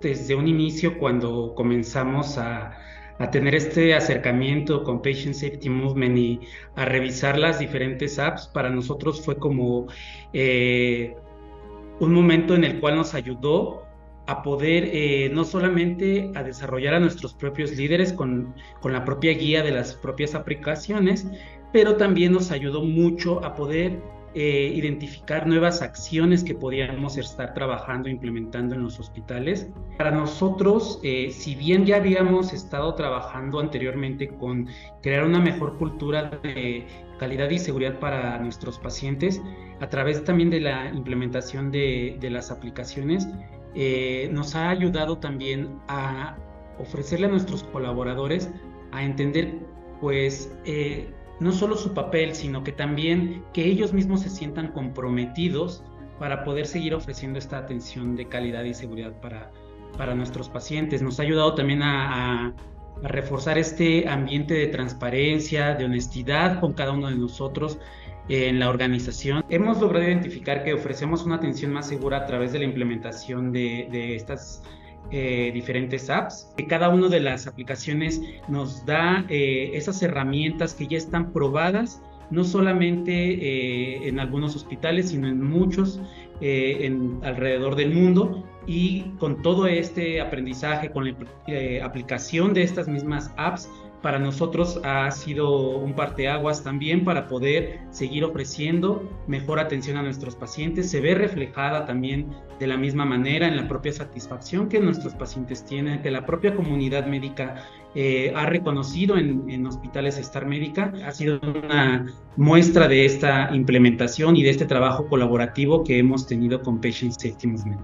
desde un inicio cuando comenzamos a, tener este acercamiento con Patient Safety Movement y a revisar las diferentes apps, para nosotros fue como eh, un momento en el cual nos ayudó a poder eh, no solamente a desarrollar a nuestros propios líderes con, con la propia guía de las propias aplicaciones, pero también nos ayudó mucho a poder eh, identificar nuevas acciones que podíamos estar trabajando, implementando en los hospitales. Para nosotros, eh, si bien ya habíamos estado trabajando anteriormente con crear una mejor cultura de calidad y seguridad para nuestros pacientes, a través también de la implementación de, las aplicaciones, eh, nos ha ayudado también a ofrecerle a nuestros colaboradores a entender pues no solo su papel, sino que también que ellos mismos se sientan comprometidos para poder seguir ofreciendo esta atención de calidad y seguridad para, para nuestros pacientes. Nos ha ayudado también a, reforzar este ambiente de transparencia, de honestidad con cada uno de nosotros en la organización. Hemos logrado identificar que ofrecemos una atención más segura a través de la implementación de, de estas eh, diferentes apps. Cada una de las aplicaciones nos da eh, esas herramientas que ya están probadas, no solamente eh, en algunos hospitales, sino en muchos en, alrededor del mundo. Y con todo este aprendizaje, con la aplicación de estas mismas apps, para nosotros ha sido un parteaguas también para poder seguir ofreciendo mejor atención a nuestros pacientes. Se ve reflejada también de la misma manera en la propia satisfacción que nuestros pacientes tienen, que la propia comunidad médica eh, ha reconocido en, en, hospitales Star Médica. Ha sido una muestra de esta implementación y de este trabajo colaborativo que hemos tenido con Patient Safety Movement.